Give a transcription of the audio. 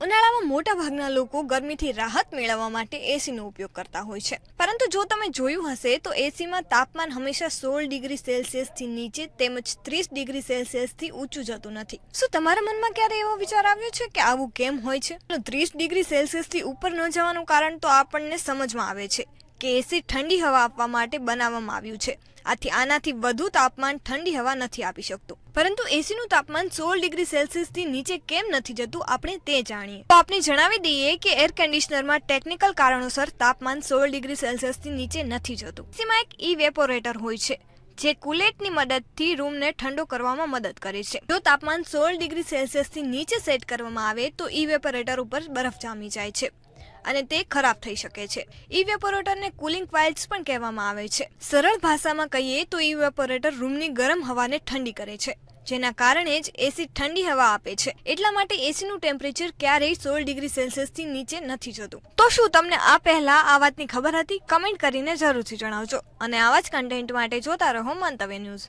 ઉનાળામાં મોટા ભાગના લોકો ગરમીથી રાહત મેળવવા માટે એસીનો ઉપયોગ કરતા હોય છે. પરંતુ જો તમે જોયું હશે, તો એસીમાં તાપમાન હંમેશા સોળ ડિગ્રી સેલ્સિયસથી નીચે તેમજ ત્રીસ ડિગ્રી સેલ્સિયસથી ઊંચું જતું નથી. શું તમારા મનમાં ક્યારે એવો વિચાર આવ્યો છે કે આવું કેમ હોય છે? ત્રીસ ડિગ્રી સેલ્સિયસથી ઉપર ન જવાનું કારણ તો આપણને સમજમાં આવે છે. કે એસી ઠંડી હવા આપવા માટે બનાવવામાં આવ્યું છે. આથી આનાથી વધુ તાપમાન ઠંડી હવા નથી આપી શકતું. પરંતુ એસીનું તાપમાન સોળ ડિગ્રી સેલ્સિયસથી નીચે કેમ નથી જતું આપણે તે જાણીએ. તો આપણે જણાવી દઈએ કે એર કન્ડિશનરમાં ટેકનિકલ કારણોસર તાપમાન સોળ ડિગ્રી સેલ્સિયસથી નીચે નથી જતું. એસીમાં એક ઇવેપોરેટર હોય છે, જે કુલેટની મદદથી રૂમને ઠંડો કરવામાં મદદ કરે છે. જો તાપમાન સોળ ડિગ્રી સેલ્સિયસથી નીચે સેટ કરવામાં આવે તો ઇવેપોરેટર ઉપર બરફ જામી જાય છે. અને તે ખરાબ થઈ શકે છે. ઇવેપોરેટરને કુલિંગ વાઇલ્સ પણ કહેવામાં આવે છે. સરળ ભાષામાં કહીએ તો ઇવેપોરેટર રૂમની ગરમ હવાને ઠંડી કરે છે, જેના કારણે જ એસી ઠંડી હવા આપે છે. એટલા માટે એસીનું ટેમ્પરેચર ક્યારેય સોળ ડિગ્રી સેલ્સિયસથી નીચે નથી જતું. તો શું તમને આ પહેલા આ વાતની ખબર હતી? કમેન્ટ કરીને જરૂરથી જણાવજો. અને આવા જ કન્ટેન્ટ માટે જોતા રહો મંતવ્ય ન્યૂઝ.